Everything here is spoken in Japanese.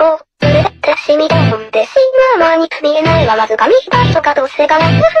お。を、濡れて染みんでしまう間に見えないわわずか見たとかどうせがなく